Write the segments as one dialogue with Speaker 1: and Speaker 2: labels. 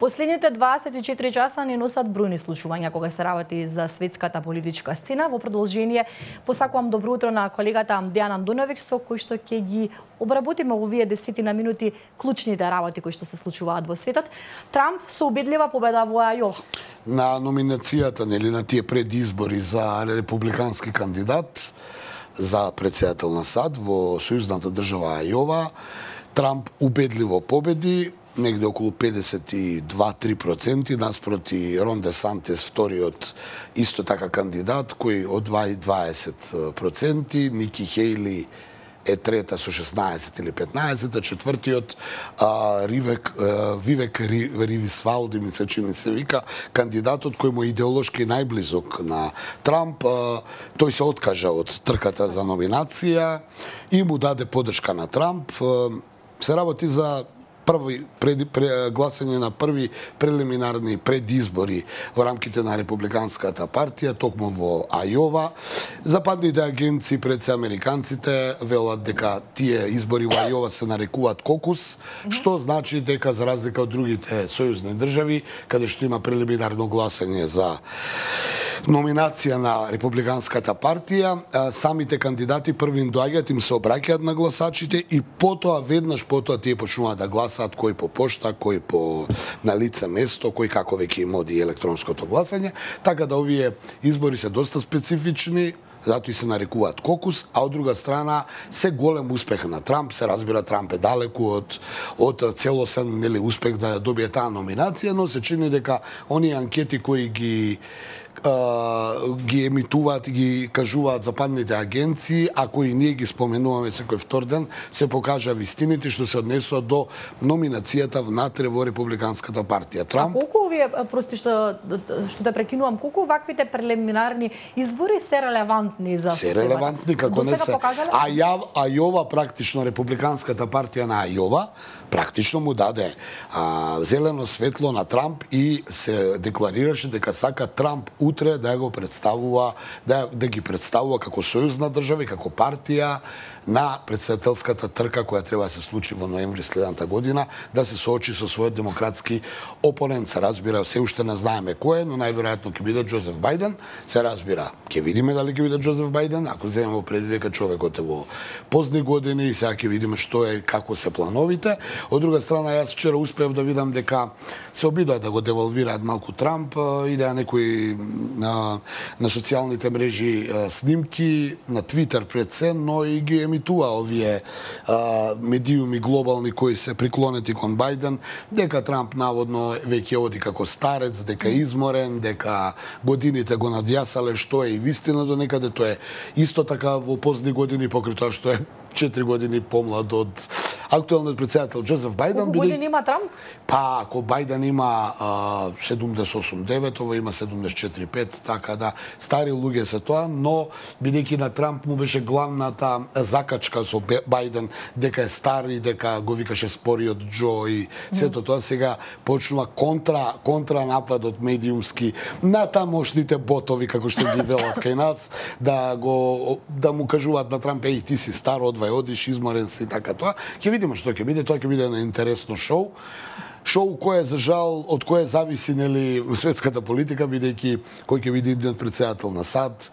Speaker 1: Последните 24 часа не носат бројни случувања кога се работи за светската политичка сцена. Во продолжение посакувам добро утро на колегата Дејан Андуновиќ со кој што ќе ги обработиме овие десетина минути клучните работи кои што се случуваат во светот. Трамп со убедлива победа во Ајова.
Speaker 2: На номинацијата нели на тие предизбори за републикански кандидат за председател на САД во сојузната држава Ајова, Трамп убедливо победи, негде околу 52-3% наспроти Рон Де Сантес, вториот исто така кандидат, кој од 20%, Ники Хейли е трета со 16 или 15, а четвртиот а, Ривек, а, Вивек Ривисвалди, ми се чини се вика, кандидатот кој му е идеолошки најблизок на Трамп, а, тој се откажа од трката за номинација и му даде подршка на Трамп. А, се работи за први пред, пред, гласање на први прелиминарни предизбори во рамките на републиканската партија токму во Ајова. Западните агенции пред се американците велат дека тие избори во Ајова се нарекуваат кокус, што значи дека за разлика од другите сојузни држави каде што има прелиминарно гласање за номинација на Републиканската партија, самите кандидати први им доаѓаат, им се обраќаат на гласачите и потоа веднаш потоа тие почнуваат да гласаат кој по пошта, кој по на лице место, кој како веќе им оди електронското гласање, така да овие избори се доста специфични, затоа и се нарекуваат кокус, а од друга страна се голем успех на Трамп, се разбира Трамп е далеку од од целосен нели успех да добие таа номинација, но се чини дека оние анкети кои ги ги емитуваат и ги кажуваат западните агенции, ако и ние ги споменуваме секој втор ден, се покажа вистините што се однесува до номинацијата внатре во Републиканската партија.
Speaker 1: Трамп... А колку овие, прости што, што те прекинувам, колку ваквите прелиминарни избори се релевантни за
Speaker 2: Се релевантни, како не се. А, ја, а Јова практично Републиканската партија на Ајова, практично му даде а, зелено светло на Трамп и се декларираше дека сака Трамп утре да го представува да да ги представува како сојузна држава и како партија на председателската трка која треба да се случи во ноември следната година, да се соочи со својот демократски опонент. Се разбира, се уште не знаеме кој е, но најверојатно ќе биде Џозеф Бајден. Се разбира, ќе видиме дали ќе биде Џозеф Бајден, ако земеме во преди дека човекот е во позни години и сега ќе видиме што е, како се плановите. Од друга страна, јас вчера успеав да видам дека се обидоа да го девалвираат малку Трамп, идеа да некои на, на социјалните мрежи снимки, на Твитер пред се, но и ги емитува овие а, медиуми глобални кои се приклонети кон Бајден, дека Трамп наводно веќе оди како старец, дека изморен, дека годините го надјасале, што е и вистина до некаде, тоа е исто така во позни години, покрај тоа што е 4 години помлад од актуелниот председател Джозеф Бајден.
Speaker 1: Колку години има Трамп?
Speaker 2: Па, ако Бајден има 78-9, ова има 74-5, така да стари луѓе се тоа, но бидејќи на Трамп му беше главната закачка со Бајден дека е стар и дека го викаше спориот Джо и сето тоа сега почнува контра контра нападот медиумски на тамошните ботови како што ги велат кај нас да го да му кажуваат на Трамп еј ти си стар одвај одиш изморен си така тоа ќе видиме што ќе биде, тоа ќе биде на интересно шоу. Шоу кое за жал од кое зависи нели светската политика бидејќи кој ќе биде идниот председател на САД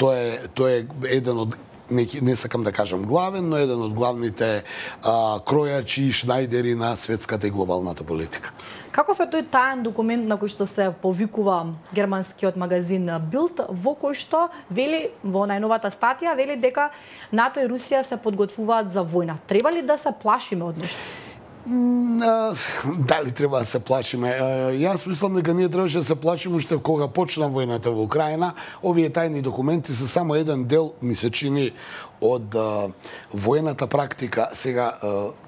Speaker 2: тоа е тоа е еден од не, не сакам да кажам главен, но еден од главните а, кројачи и шнајдери на светската и глобалната политика.
Speaker 1: Каков е тој таен документ на кој што се повикува германскиот магазин Билд во кој што вели во најновата статија вели дека НАТО и Русија се подготвуваат за војна. Треба ли да се плашиме од нешто?
Speaker 2: Дали треба да се плашиме? Јас мислам дека ние требаше да се плашиме уште кога почна војната во Украина. Овие тајни документи се само еден дел, ми се чини, од а, воената практика. Сега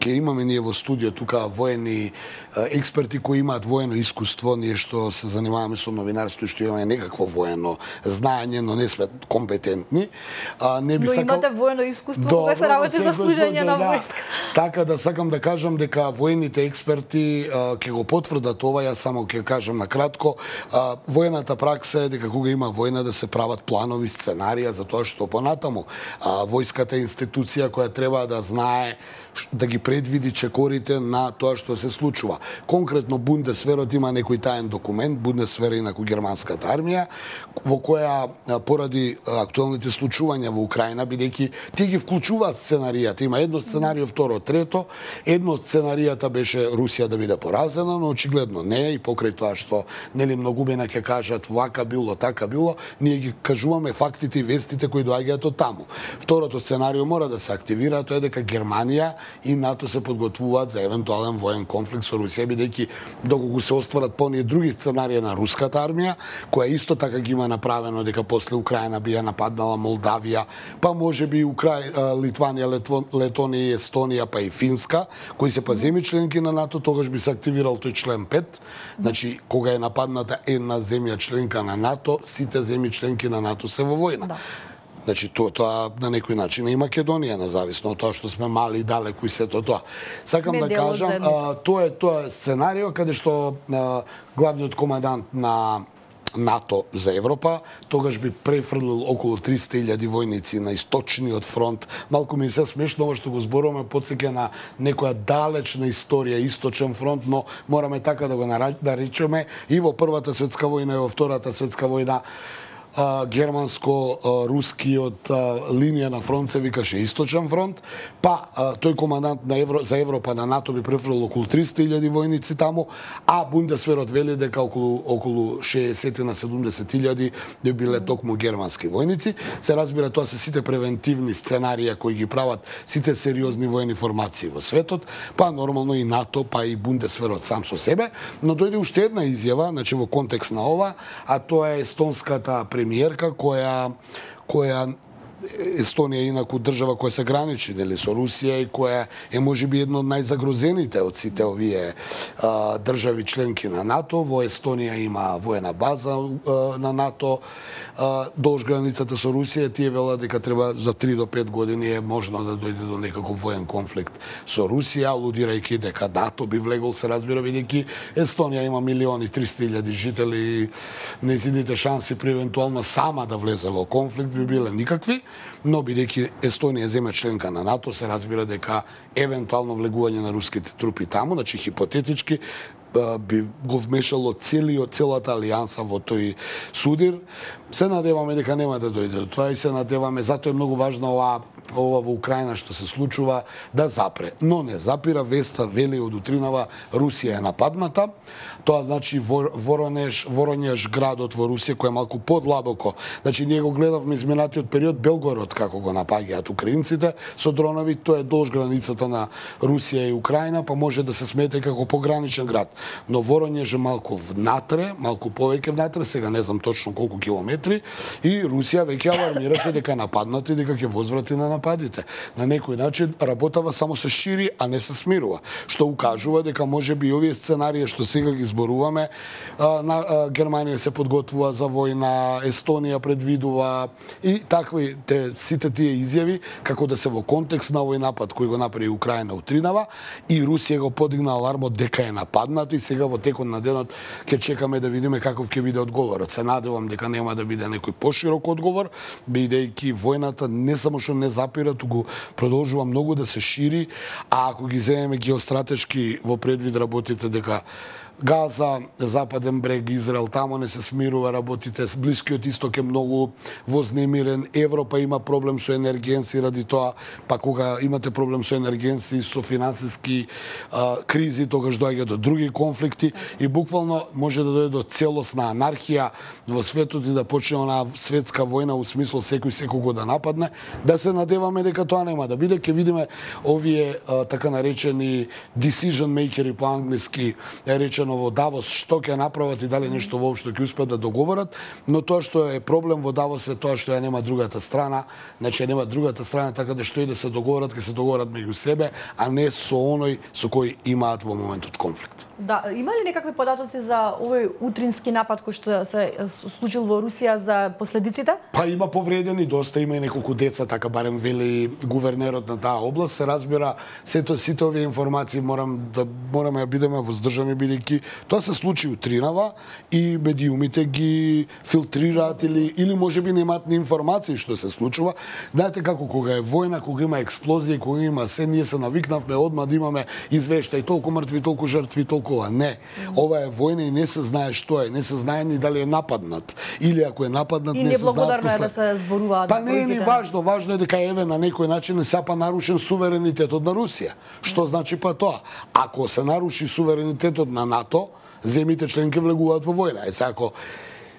Speaker 2: ќе имаме ние во студио тука воени а, експерти кои имаат воено искуство, ние што се занимаваме со новинарство и што имаме некакво воено знаење, но не сме компетентни.
Speaker 1: А, не би но сакал... имате воено искуство кога се работи за служење на да. војска.
Speaker 2: Така да сакам да кажам дека воените експерти а, ќе го потврдат ова, јас само ќе кажам на кратко. А, воената пракса е дека кога има војна да се прават планови, сценарија за тоа што понатаму а, војската институција која треба да знае да ги предвиди чекорите на тоа што се случува. Конкретно Бундесверот има некој таен документ, Бундесвер инаку германската армија, во која поради актуалните случувања во Украина, бидејќи тие ги вклучуваат сценаријата. Има едно сценарио, второ, трето. Едно сценаријата беше Русија да биде поразена, но очигледно не и покрај тоа што нели многумина ќе кажат вака било, така било, ние ги кажуваме фактите и вестите кои доаѓаат од таму. Второто сценарио мора да се активира, тоа е дека Германија и НАТО се подготвуваат за евентуален воен конфликт со Русија, бидејќи доколку се остварат полни други сценарија на руската армија, која исто така ги има направено дека после Украина би ја нападнала Молдавија, па може би Украј, Литванија, Летонија и Естонија, па и Финска, кои се па земји членки на НАТО, тогаш би се активирал тој член 5. Значи, кога е нападната една земја членка на НАТО, сите земји членки на НАТО се во војна. Да. Значи, тоа, тоа на некој начин и Македонија, независно од тоа што сме мали и далеку и сето тоа. Сакам сме да кажам, а, тоа е тоа е сценарио каде што а, главниот командант на НАТО за Европа, тогаш би префрлил околу 300.000 војници на источниот фронт. Малку ми се смешно ова што го зборуваме, подсеќа на некоја далечна историја, источен фронт, но мораме така да го наречеме и во Првата светска војна и во Втората светска војна германско-рускиот линија на фронт се викаше Источен фронт, па тој командант на Евро, за Европа на НАТО би префрлил околу 300.000 војници таму, а Бундесверот вели дека околу, околу 60 на 70.000 би биле токму германски војници. Се разбира, тоа се сите превентивни сценарија кои ги прават сите сериозни воени формации во светот, па нормално и НАТО, па и Бундесверот сам со себе, но дојде уште една изјава, значи во контекст на ова, а тоа е естонската премиерка premijerka koja koja Естонија е инаку држава која се граничи нели со Русија и која е можеби едно од најзагрозените од сите овие а, држави членки на НАТО. Во Естонија има воена база а, на НАТО долж границата со Русија, тие велат дека треба за 3 до 5 години е можно да дојде до некаков воен конфликт со Русија, алудирајќи дека НАТО би влегол се разбира бидејќи Естонија има милиони 300.000 жители и незините шанси при евентуално сама да влезе во конфликт би биле никакви, но бидејќи Естонија земја членка на НАТО, се разбира дека евентуално влегување на руските трупи таму, значи хипотетички би го вмешало целиот целата алијанса во тој судир. Се надеваме дека нема да дојде до тоа и се надеваме, затоа е многу важна ова ова во Украина што се случува да запре. Но не запира веста вели од утринава Русија е нападната Тоа значи Воронеж, Воронеж градот во Русија кој е малку подлабоко. Значи ние го гледавме изминатиот период Белгород како го напаѓаат украинците со дронови, тоа е долж границата на Русија и Украина, па може да се смете како пограничен град. Но Воронеж е малку внатре, малку повеќе внатре, сега не знам точно колку километри, и Русија веќе алармираше дека нападнати дека ќе возврати на нападите. На некој начин работава само се шири, а не се смирува, што укажува дека може би овие сценарија што сега ги зборуваме. На Германија се подготвува за војна, Естонија предвидува и такви те сите тие изјави како да се во контекст на овој напад кој го направи Украина утринава и Русија го подигна алармот дека е нападнат и сега во текот на денот ќе чекаме да видиме каков ќе биде одговорот. Се надевам дека нема да биде некој поширок одговор, бидејќи војната не само што не апира, туку продолжува многу да се шири, а ако ги земеме геостратешки во предвид работите дека Газа, Западен брег, Израел, тамо не се смирува работите. Блискиот исток е многу вознемирен. Европа има проблем со енергенци ради тоа, па кога имате проблем со енергенци, со финансиски а, кризи, тогаш доаѓа до други конфликти и буквално може да дојде до целосна анархија во светот и да почне она светска војна у смисло секој секого да нападне. Да се надеваме дека тоа нема да биде, ќе видиме овие а, така наречени decision makers по англиски е речено во Давос што ќе направат и дали нешто воопшто ќе успеат да договорат, но тоа што е проблем во Давос е тоа што ја нема другата страна, значи ја нема другата страна, така да што и да се договорат, ќе се договорат меѓу себе, а не со оној со кој имаат во моментот конфликт.
Speaker 1: Да, има ли некакви податоци за овој утрински напад кој што се случил во Русија за последиците?
Speaker 2: Па има повредени, доста има и неколку деца, така барем вели гувернерот на таа област, се разбира, сето сите овие информации морам да мораме да бидеме воздржани бидејќи тоа се случи утринава и медиумите ги филтрираат или или можеби немаат ни информации што се случува. Знаете како кога е војна, кога има експлозија, кога има се, ние се навикнавме одма да имаме извештај толку мртви, толку жртви, толку толкова. Не. Ова е војна и не се знае што е, не се знае ни дали е нападнат или ако е нападнат
Speaker 1: и
Speaker 2: не се знае. И
Speaker 1: да се зборуваат.
Speaker 2: Па не е ни важно, важно е дека еве на некој начин е сапа нарушен суверенитетот на Русија. Што значи па тоа? Ако се наруши суверенитетот на НАТО, земите членки влегуваат во војна. Е, ако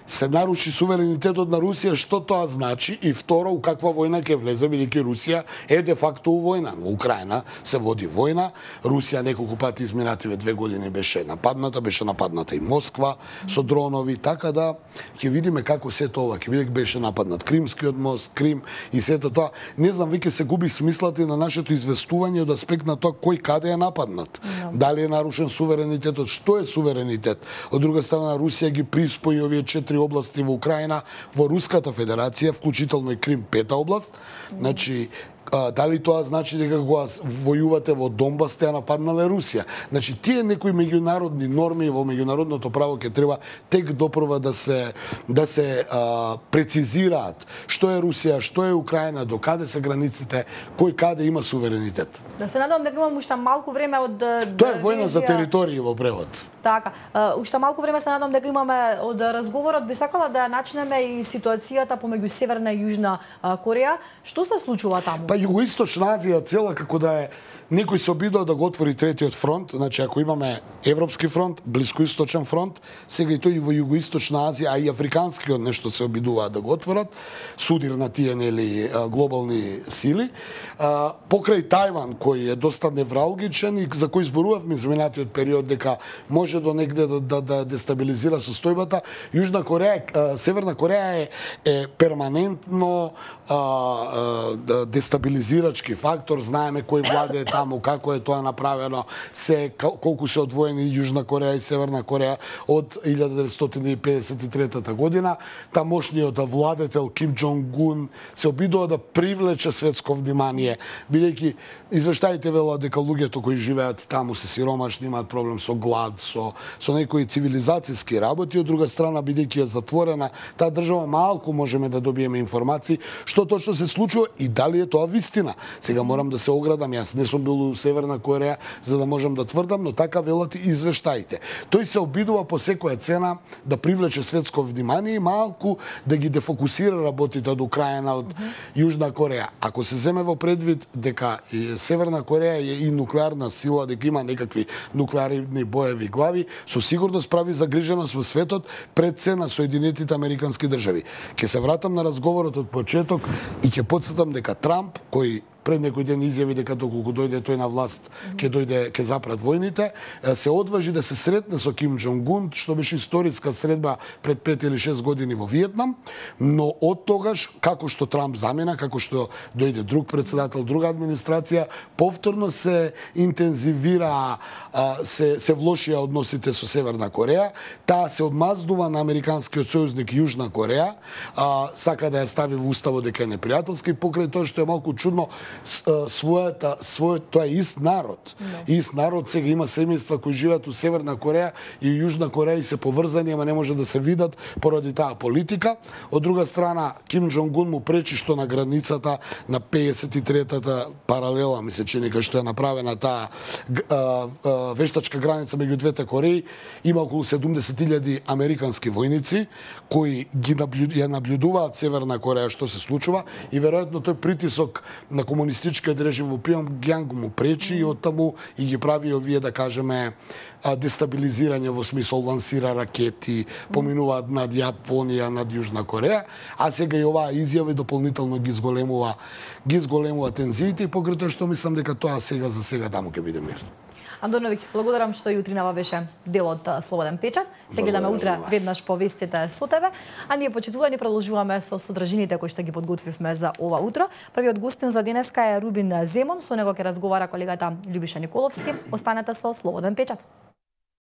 Speaker 2: се наруши суверенитетот на Русија, што тоа значи и второ у каква војна ќе влезе бидејќи Русија е де факто у војна. Во Украина се води војна. Русија неколку пати изминативе две години беше нападната, беше нападната и Москва со дронови, така да ќе видиме како се тоа, ќе видиме беше нападнат Кримскиот мост, Крим и сето тоа. Не знам веќе се губи смислата и на нашето известување од аспект на тоа кој каде е нападнат. No. Да. Дали е нарушен суверенитетот, што е суверенитет? Од друга страна Русија ги приспои овие четири три области во Украина во Руската Федерација, вклучително и Крим пета област. Значи, а, дали тоа значи дека кога војувате во Донбас те нападнале Русија. Значи тие некои меѓународни норми во меѓународното право ќе треба тек допрва да се да се а, прецизираат што е Русија, што е Украина, до каде се границите, кој каде има суверенитет.
Speaker 1: Да се надам дека имам уште малку време од
Speaker 2: Тоа е војна за територии во превод.
Speaker 1: Така, уште малку време се надам дека имаме од разговорот би сакала да начнеме и ситуацијата помеѓу Северна и Јужна Кореја. Што се случува таму?
Speaker 2: Па Југоисточна Азија цела како да е Некој се обидува да го отвори третиот фронт, значи ако имаме Европски фронт, Блискоисточен фронт, сега и тој во Југоисточна Азија, а и Африканскиот нешто се обидуваат да го отворат, судир на тие нели глобални сили. Покрај Тајван, кој е доста невралгичен и за кој зборувавме изминатиот период дека може до негде да, да, да дестабилизира состојбата, Јужна Кореја, Северна Кореја е, е перманентно а, а, дестабилизирачки фактор, знаеме кој владе таму, како е тоа направено, се колку се одвоени Јужна Кореја и Северна Кореја од 1953 година. Тамошниот владетел Ким Джонг Гун се обидува да привлече светско внимание, бидејќи извештаите велат дека луѓето кои живеат таму се сиромашни, имаат проблем со глад, со со некои цивилизацијски работи, од друга страна бидејќи е затворена таа држава малку можеме да добиеме информации што точно се случува и дали е тоа вистина. Сега морам да се оградам, јас не сум бил у Северна Кореја за да можам да тврдам, но така велат и извештаите. Тој се обидува по секоја цена да привлече светско внимание и малку да ги дефокусира работите од Украина од mm -hmm. Јужна Кореја. Ако се земе во предвид дека Северна Кореја е и нуклеарна сила, дека има некакви нуклеарни боеви глави, со сигурност прави загриженост во светот пред се на Соединетите Американски држави. Ке се вратам на разговорот од почеток и ќе подсетам дека Трамп, кој пред некој ден изјави дека доколку дојде тој на власт, ќе дојде ќе запрат војните, се одважи да се сретне со Ким Џонг Ун, што беше историска средба пред 5 или 6 години во Виетнам, но од тогаш како што Трамп замена, како што дојде друг председател, друга администрација, повторно се интензивира се се влошија односите со Северна Кореја, таа се одмаздува на американскиот сојузник Јужна Кореја, а, сака да ја стави во уставот дека е непријателски, покрај тоа што е малку чудно, својата својот тоа е ист народ. No. Да. Ист народ сега има семејства кои живеат у Северна Кореја и Јужна Кореја и се поврзани, ама не може да се видат поради таа политика. Од друга страна, Ким Джонг Ун му пречи што на границата на 53-та паралела, ми се чини што е направена таа вештачка граница меѓу двете Кореи, има околу 70.000 американски војници кои ги наблюд, ја наблюдуваат Северна Кореја што се случува и веројатно тој притисок на комунистичкиот режим во Пјонгјанг му пречи и оттаму и ги прави овие да кажеме дестабилизирање во смисол лансира ракети, поминуваат над Јапонија, над Јужна Кореја, а сега и оваа изјава дополнително ги зголемува ги зголемува тензиите и покрај тоа што мислам дека тоа сега за сега таму ќе биде мирно.
Speaker 1: Андоновиќ, благодарам што и утринава беше дел од Слободен печат. Се гледаме утре веднаш по вестите со тебе, а ние почитувани продолжуваме со содржините кои што ги подготвивме за ова утро. Првиот гостин за денеска е Рубин Земон, со него ќе разговара колегата Љубиша Николовски. Останете со Слободен печат.